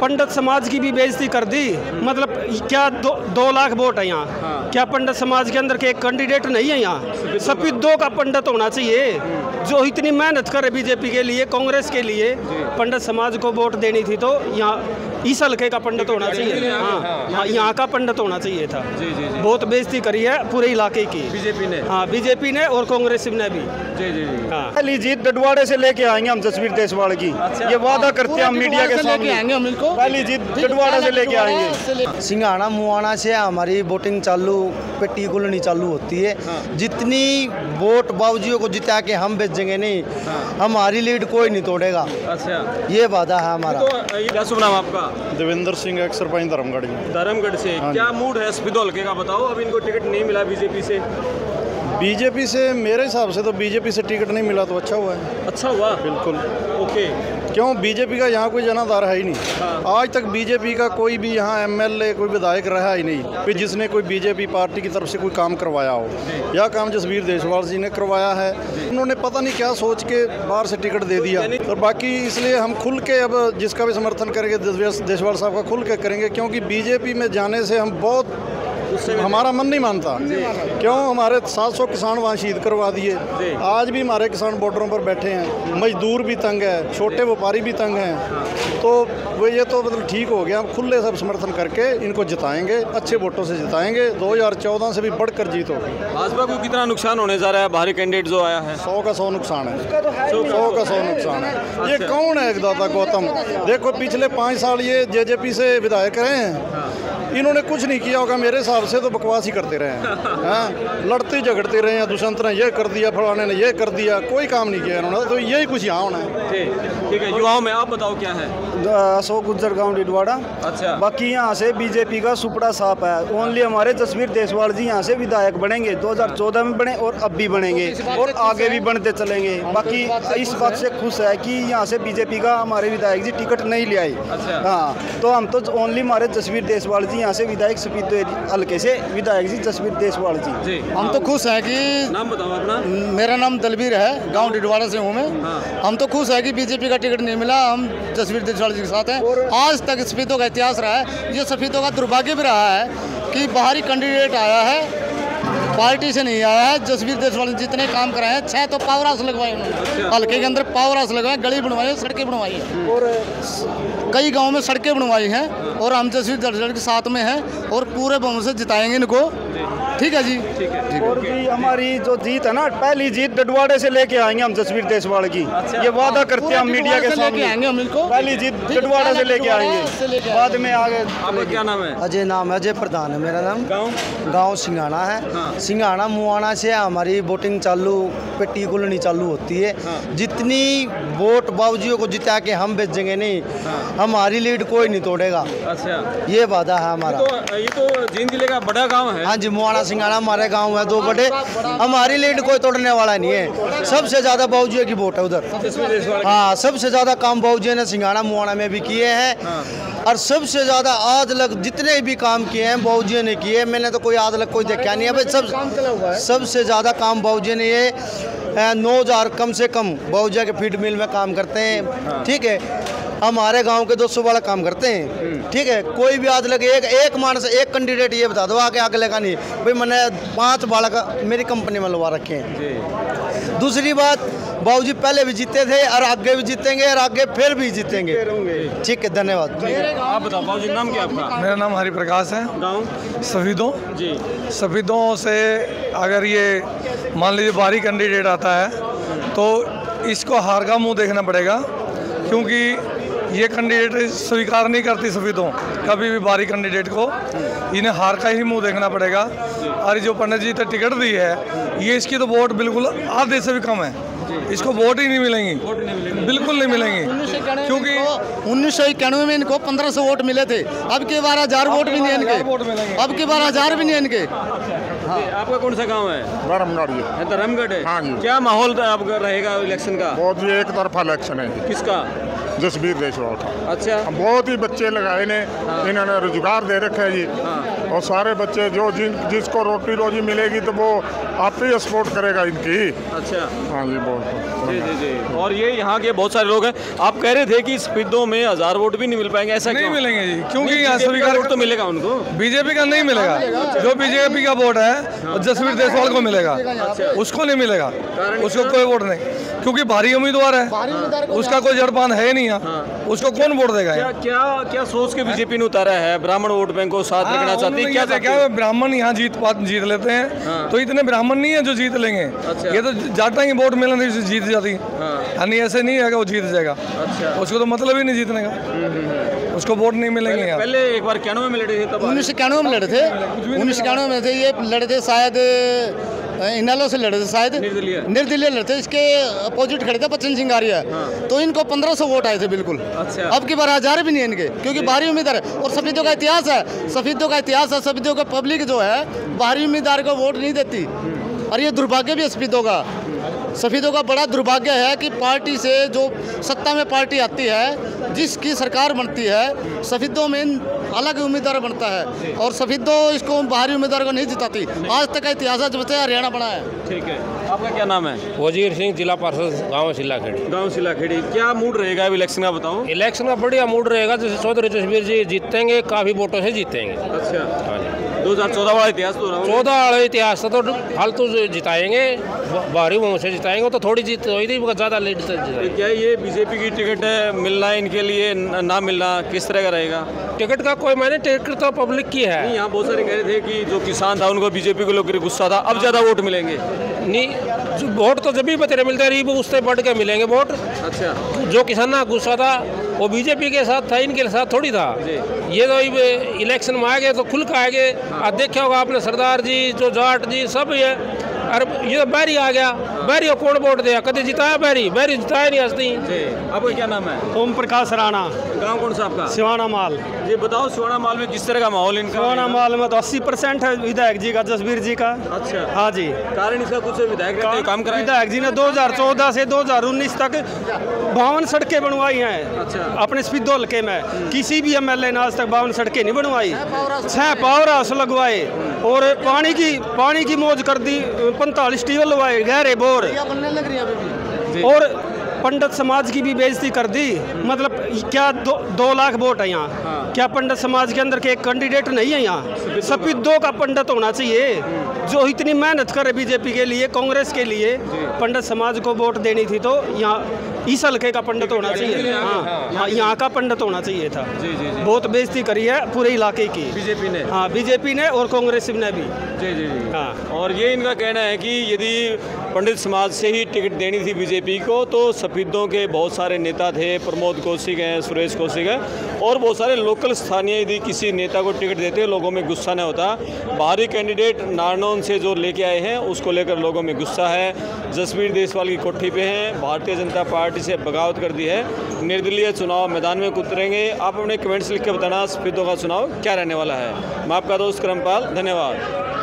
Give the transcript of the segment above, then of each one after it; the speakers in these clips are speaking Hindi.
पंडित समाज की भी बेइज्जती कर दी। मतलब क्या दो, दो लाख वोट है यहाँ? क्या पंडित समाज के अंदर के एक कैंडिडेट नहीं है यहाँ? सफेदों का पंडित होना चाहिए। जो इतनी मेहनत करे बीजेपी के लिए कांग्रेस के लिए पंडित समाज को वोट देनी थी तो यहाँ इस हल्के का पंडित होना चाहिए। हाँ हाँ यहाँ का पंडित होना चाहिए था। जी जी जी। बहुत बेइज्जती करी है पूरे इलाके की। बीजेपी ने। हाँ बीजेपी ने और कांग्रेस ने भी। जी जी जी। हाँ। पहली जीत डडवाड़े से लेके आएँगे हम जसवीर देशवाल की। अच्छा। ये वादा करते हैं हम मीडिया के सामने। आएँगे हम इनको। पहली जीत डडवाड़े से लेके आएँगे। सिंगाना मुआना से हमारी वोटिंग चालू पेटिकुलनी चालू होती है। जितनी वोट बाबूजियों को जिता के हम भेजेंगे नहीं। हमारी लीड कोई नहीं तोड़ेगा। अच्छा। ये वादा है हमारा। तो ये क्या शुभ नाम आपका? देवेंद्र सिंह एक्स सरपंच धर्मगढ़ धर्मगढ़ से। क्या मूड है स्पीडो हल्के का बताओ। अब इनको टिकट नहीं मिला बीजेपी से। बीजेपी से मेरे हिसाब से तो बीजेपी से टिकट नहीं मिला तो अच्छा हुआ है। अच्छा हुआ? बिल्कुल। ओके। क्यों? बीजेपी का यहाँ कोई जनाधार है ही नहीं। आज तक बीजेपी का कोई भी यहाँ एमएलए कोई विधायक रहा ही नहीं कि जिसने कोई बीजेपी पार्टी की तरफ़ से कोई काम करवाया हो। यह काम जसवीर देशवाल जी ने करवाया है। उन्होंने पता नहीं क्या सोच के बाहर से टिकट दे दिया। और बाकी इसलिए हम खुल के अब जिसका भी समर्थन करेंगे देशवाल देशवाल साहब का खुल के करेंगे क्योंकि बीजेपी में जाने से हम बहुत हमारा मन नहीं मानता। क्यों? हमारे 700 किसान वहाँ शहीद करवा दिए। आज भी हमारे किसान बॉर्डरों पर बैठे हैं। मजदूर भी तंग है छोटे व्यापारी भी तंग हैं। तो वो ये तो मतलब ठीक हो गया। हम खुले सब समर्थन करके इनको जिताएँगे अच्छे वोटों से जिताएँगे। 2014 से भी बढ़कर जीत। होगी भाजपा को कितना नुकसान होने जा रहा है? बाहरी कैंडिडेट जो आया है। सौ का सौ नुकसान है। सौ का सौ नुकसान है। ये कौन है दादा गौतम? देखो पिछले पाँच साल ये जेजेपी से विधायक रहे हैं। इन्होंने कुछ नहीं किया होगा मेरे हिसाब से तो बकवास ही करते रहे हैं। हैं? लड़ते झगड़ते रहे हैं दुष्यंत ने ये कर दिया फलाने ने ये कर दिया कोई काम नहीं किया इन्होंने तो यही कुछ यहाँ होना है। ठीक है युवाओं में आप बताओ क्या है? अशोक गुज्जर गाँव डिडवाड़ा। अच्छा। बाकी यहाँ से बीजेपी का सुपड़ा साफ़ है। ओनली हमारे जसवीर देशवाल जी यहाँ से विधायक बनेंगे 2014 में बने और अब भी बनेंगे और आगे भी बनते चलेंगे। बाकी इस बात से खुश है कि यहाँ से बीजेपी का हमारे विधायक जी टिकट नहीं ले आए। अच्छा। हाँ तो हम तो ओनली हमारे जसवीर देशवाल जी यहाँ से विधायक सफीद हल्के से विधायक जी जसवीर देशवाल जी। जी। हम तो खुश हैं कि नाम बताओ अपना। मेरा नाम दलबीर है गाँव डिडवाड़ा से हूँ मैं। हाँ। हम तो खुश हैं कि बीजेपी का टिकट नहीं मिला हम जसवीर देशवाल जी के साथ हैं। आज तक सफेदों का इतिहास रहा है। ये सफेदों का दुर्भाग्य भी रहा है कि बाहरी कैंडिडेट आया है पार्टी से नहीं आया है जसवीर देसवाल ने जितने काम कराए हैं छह तो पावर हाउस लगवाए उन्होंने। हल्के के अंदर पावर हाउस लगवाए गली बनवाई है सड़कें बनवाई है। और कई गाँव में सड़कें बनवाई हैं और हम जसवीर दर्जल के साथ में हैं और पूरे बहुमत से जिताएँगे इनको। ठीक है जी। ठीक है। और भी हमारी जो जीत है ना पहली जीत डडवाड़े से लेके आएँगे हम जसवीर देशवाल की। ये वादा करते हैं हम मीडिया के सामने। आएँगे हम इनको? पहली जीत डडवाड़े से लेके आएँगे। बाद में आगे आपका क्या नाम है? अजय नाम है अजय प्रधान है मेरा नाम। गाँव? गाँव सिंगाना है। सिंगाना मुआना से हमारी वोटिंग चालू पेटिकुलनी चालू होती है। जितनी वोट बाबूजियों को जिता के हम भेजेंगे नहीं हमारी लीड कोई नहीं तोड़ेगा। अच्छा। ये वादा है हमारा। तो ये तो जींद ज़िले का बड़ा गाँव है। हाँ जी मुआना सिंगाना हमारे गाँव है, दो बड़े हमारी लीड कोई तोड़ने वाला नहीं है। सबसे ज़्यादा बाबूजी की वोट है उधर। हाँ सबसे ज़्यादा काम बाबूजी ने सिंगाना मुआना में भी किए हैं। और सबसे ज़्यादा आज लग जितने भी काम किए हैं बाबूजी ने किए। मैंने तो कोई आज लग कोई देखा नहीं है। भाई सब सबसे ज़्यादा काम बाबूजी ने ये नौ हज़ार कम से कम बाबूजी के फ़ीड मिल में काम करते हैं। ठीक है? हमारे गाँव के 200 वाला काम करते हैं। ठीक है? कोई भी आज लगे एक एक मानस एक कैंडिडेट ये बता दो आगे आगे लगा नहीं। भाई मैंने पाँच बालक मेरी कंपनी में लगा रखे हैं। दूसरी बात बाबू जी पहले भी जीते थे और आगे भी जीतेंगे और आगे फिर भी जीतेंगे। ठीक है धन्यवाद। आप बताओ बाबू जी नाम क्या आपका? मेरा नाम हरिप्रकाश है। गाँव? सफीदों। जी। सफीदों से अगर ये मान लीजिए बाहरी कैंडिडेट आता है तो इसको हार का मुँह देखना पड़ेगा क्योंकि ये कैंडिडेट स्वीकार नहीं करती सफीदों कभी भी बाहरी कैंडिडेट को। इन्हें हार का ही मुँह देखना पड़ेगा। और जो पंडित जी ने टिकट दी है ये इसकी तो वोट बिल्कुल आधे से भी कम है। इसको वोट ही नहीं मिलेंगी। बिल्कुल नहीं मिलेंगी। क्योंकि उन्नीस सौ इक्यानवे में इनको पंद्रह सौ वोट मिले थे। अब की बार हज़ार वोट भी नहीं इनके। अब की बार हज़ार भी नहीं इनके। जी, आपका कौन सा गाँव है? धर्मगढ़ है धर्मगढ़ है हाँ। जी। क्या माहौल आपका रहेगा इलेक्शन का? बहुत ही एक तरफा इलेक्शन है। किसका? जसबीर देशवाल का अच्छा। बहुत ही बच्चे लगाए ने। इन्होंने रोज़गार दे रखे है जी। और सारे बच्चे जो जिन जिसको रोटी रोजी मिलेगी तो वो आप ही सपोर्ट करेगा इनकी अच्छा। हाँ जी बहुत जी जी जी। और ये यहाँ के बहुत सारे लोग हैं। आप कह रहे थे कि स्पिद्दो में हज़ार वोट भी नहीं मिल पाएँगे ऐसा नहीं क्यों? मिलेंगे जी क्योंकि यहाँ स्वीकार वोट तो मिलेगा उनको। बीजेपी का नहीं मिलेगा। जो बीजेपी का वोट है जसवीर देसवाल को मिलेगा। उसको नहीं मिलेगा। उसको कोई वोट नहीं क्योंकि भारी उम्मीदवार है। उसका कोई जड़पान है नहीं यहाँ। उसको कौन वोट देगा क्या क्या क्या सोच के बीजेपी ने उतारा है? ब्राह्मण वोट बैंक को साथ रखना हाँ, चाहती है क्या देखा है? है, ब्राह्मण यहाँ जीत पात जीत लेते हैं। तो इतने ब्राह्मण नहीं है जो जीत लेंगे। अच्छा। ये तो जाता ही वोट मिलने से जीत जाती। हाँ। यानी ऐसे नहीं है वो जीत जाएगा। अच्छा। उसको तो मतलब ही नहीं जीतने का। उसको वोट नहीं मिलेंगे यहाँ। पहले एक बार इक्यानवे में लड़े थे उन्नीस सौ इक्यानवे में लड़े थे। उन्नीस सौ इक्यानवे में थे ये लड़े थे शायद इनालो से लड़े थे शायद। निर्दलीय। निर्दलीय लड़े थे इसके अपोजिट खड़े थे बच्चन सिंह सिंगारिया तो इनको पंद्रह सौ वोट आए थे बिल्कुल। अच्छा। अब की बार हज़ार भी नहीं है इनके क्योंकि बाहरी उम्मीदवार है और सफेदों का इतिहास है। सफेदों का इतिहास है सफेदों का पब्लिक जो है बाहरी उम्मीदवार को वोट नहीं देती। और ये दुर्भाग्य भी है सफेदों का। सफेदों का बड़ा दुर्भाग्य है कि पार्टी से जो सत्ता में पार्टी आती है जिसकी सरकार बनती है सफेदों में अलग उम्मीदवार बनता है और सफेदों इसको बाहरी उम्मीदवार को नहीं जिताती। आज तक का इतिहास है जब से हरियाणा बना है। ठीक है। आपका क्या नाम है? वज़ीर सिंह जिला पार्षद गाँव सिलाखेड़ी गाँव सिलाखेड़ी क्या मूड रहेगा अब इलेक्शन का बताओ? इलेक्शन का बढ़िया मूड रहेगा जैसे चौधरी जसवीर जी जीतेंगे काफ़ी वोटों से जीतेंगे। अच्छा। हाँ दो हज़ार चौदह वाला इतिहास तो चौदह वाला इतिहास तो फालतू जिताएँगे ब- बाहरी मुँह से जिताएँगे तो थोड़ी जीत हुई थी ज़्यादा लीड से जिताएँगे। क्या ये बीजेपी की टिकट है मिलना इनके लिए ना मिलना किस तरह का रहेगा? टिकट का कोई मैंने टिकट तो पब्लिक की है। यहाँ बहुत सारे कह रहे थे कि जो किसान था उनको बीजेपी को लेकर गुस्सा था अब ज़्यादा वोट मिलेंगे। नहीं वोट तो जब भी बतेरे मिलते रही उससे बढ़ के मिलेंगे वोट। अच्छा। जो किसान ना गुस्सा था वो बीजेपी के साथ था इनके साथ थोड़ी था। ये तो इलेक्शन में आ गए तो खुल के आ गए देखा होगा आपने सरदार जी जो जाट जी सब ये अरे ये तो बैरी आ गया। बैरी कौन वोट दिया कभी जिताया बैरी? बैरी जिताया नहीं हंसती जी आपका क्या नाम है? ओम प्रकाश राणा। गाँव कौन सा आपका? सिवाना माल। जी बताओ सिवाना माल में किस तरह का माहौल इनका? सिवाना माल में तो अस्सी परसेंट है विधायक जी का जसवीर जी का। अच्छा। हाँ जी। कारण इसका कुछ विधायक काम कराए। विधायक जी ने 2014 से 2019 तक बावन सड़कें बनवाई हैं। अच्छा। अपने स्पिद्दो हल्के में। किसी भी एमएलए ने आज तक बावन सड़कें नहीं बनवाई। छह पावर हाउस लगवाए। और पानी की पानी की मौज कर दी पैंतालीस ट्यूबवेल लगवाए गहरे बोर। और पंडित समाज की भी बेइज्जती कर दी मतलब क्या दो, दो लाख वोट है यहाँ? हाँ। क्या पंडित समाज के अंदर के एक कैंडिडेट नहीं है यहाँ? सभी दो का पंडित होना चाहिए जो इतनी मेहनत करे बीजेपी के लिए कांग्रेस के लिए पंडित समाज को वोट देनी थी तो यहाँ इस हल्के का पंडित होना चाहिए। हाँ। हाँ यहाँ का पंडित होना चाहिए था। जी जी जी। बहुत बेइज्जती करी है पूरे इलाके की। बीजेपी ने। हाँ बीजेपी ने और कांग्रेस ने भी। जी जी जी। हाँ। और ये इनका कहना है कि यदि पंडित समाज से ही टिकट देनी थी बीजेपी को तो सफ़ीदों के बहुत सारे नेता थे, प्रमोद कौशिक हैं, सुरेश कौशिक हैं, और बहुत सारे लोकल स्थानीय यदि किसी नेता को टिकट देते, लोगों में गुस्सा नहीं होता। बाहरी कैंडिडेट नारनौन से जो लेके आए हैं, उसको लेकर लोगों में गुस्सा है। जसवीर देसवाल की कोठी पे हैं, भारतीय जनता पार्टी से बगावत कर दी है। निर्दलीय चुनाव मैदान में उतरेंगे। आप अपने कमेंट्स लिख के बताना, सफ़ीदों का चुनाव क्या रहने वाला है? मैं आपका दोस्त करमपाल, धन्यवाद।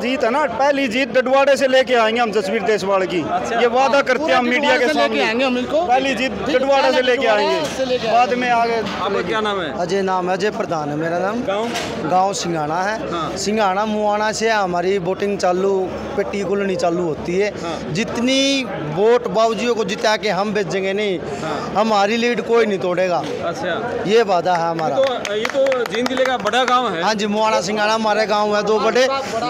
जीत है ना पहली जीत डडवाड़े से लेके आएँगे हम जसवीर देसवाल की। ये वादा करते हैं हम मीडिया के सामने। आएँगे हम इनको। पहली जीत डडवाड़े से लेके आएँगे। बाद में आगे आपका क्या नाम है? अजय नाम है अजय प्रधान है मेरा नाम। गाँव? गाँव सिंगाना है। सिंगाना मुआना से हमारी बोटिंग चालू पेटी गुलनी चालू होती है। जितनी वोट बाबूजियों को जिता के हम भेजेंगे नहीं। हमारी लीड कोई नहीं तोड़ेगा। अच्छा। ये वादा है हमारा। तो ये तो जींद ज़िले का बड़ा गाँव है। हाँ जी मुआना सिंगाना हमारे गाँव है दो बड़े।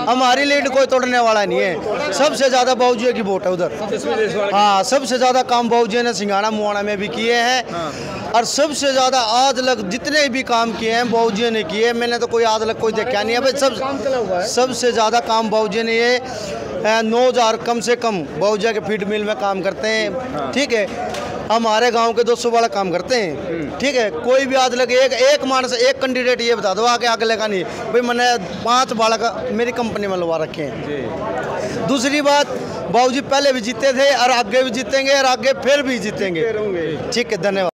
हमारी लीड कोई तोड़ने वाला नहीं है। सबसे ज़्यादा बाबूजियों की वोट है उधर। हाँ सबसे ज़्यादा काम बाबूजी ने सिंगाना मुआना में भी किए हैं। और सबसे ज़्यादा आज लग जितने भी काम किए हैं बाबूजी ने किए मैंने तो कोई आज लग कोई देखा नहीं है। भाई सब सबसे ज़्यादा काम बाबूजी ने ये नौ हज़ार कम से कम बाबूजा के फ़ीड मिल में काम करते हैं। ठीक है हमारे गाँव के 200 वाला काम करते हैं। ठीक है कोई भी आज लगे एक एक मानस एक कैंडिडेट ये बता दो आगे आगे लगा नहीं। भाई मैंने पाँच बालक मेरी कंपनी में लगा रखे हैं। दूसरी बात बाबूजी पहले भी जीते थे और आगे भी जीतेंगे और आगे फिर भी जीतेंगे। ठीक है धन्यवाद।